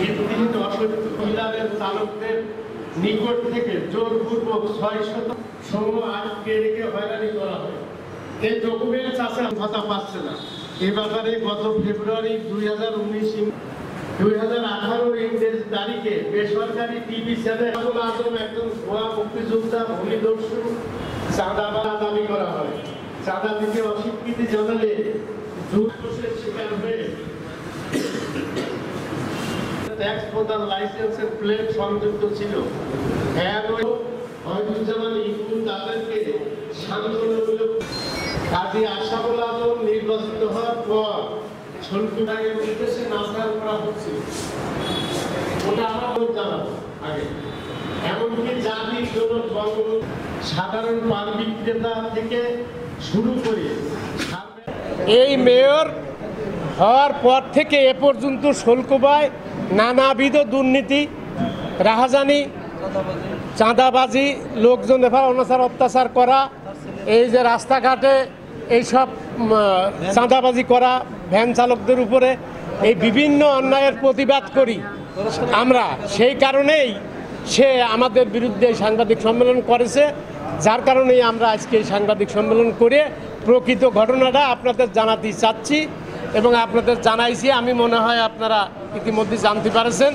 বাষট্টি মহিলাদের চালকদের নিকট থেকে জোরপূর্বক ছয় শত সমূহ আটকে রেখে হয়রানি করা হয়। এই ডকুমেন্টস আছে ভাতা পাচ্ছে না। এ ব্যাপারে গত ফেব্রুয়ারি দুই হাজার উনিশ দুই হাজার আঠারো ইংরেজ তারিখে বেসরকারি টিভি চ্যানেল আবুল আজম একজন ভুয়া মুক্তিযোদ্ধা ভূমিদস্যু চাঁদাবাদ দাবি করা হয়। চাঁদা দিতে অস্বীকৃতি জানালে ট্যাক্স প্রদান লাইসেন্সের প্লেট সংযুক্ত ছিল। ওই হয়তুজ্জামান ইকবুল তাদেরকে সান্ত্বনামূলক কাজী আশাফুল আজম নির্বাচিত হওয়ার পর ছলকুটাকে উদ্দেশ্যে নাস্তার করা হচ্ছে। ওটা আমার জানাব আগে। এমনকি জাতির জন্য সাধারণ পান বিক্রেতা থেকে শুরু করে এই মেয়র হওয়ার পর থেকে এ পর্যন্ত শুল্কবায় নানাবিধ দুর্নীতি, রাহাজানি, চাঁদাবাজি, লোকজন এফার অনাচার অত্যাচার করা, এই যে রাস্তাঘাটে এইসব চাঁদাবাজি করা, ভ্যান চালকদের উপরে এই বিভিন্ন অন্যায়ের প্রতিবাদ করি। আমরা সেই কারণেই সে আমাদের বিরুদ্ধে সাংবাদিক সম্মেলন করেছে, যার কারণেই আমরা আজকে এই সাংবাদিক সম্মেলন করে প্রকৃত ঘটনাটা আপনাদের জানাতে চাচ্ছি এবং আপনাদের জানাইছি। আমি মনে হয় আপনারা ইতিমধ্যে জানতে পারছেন।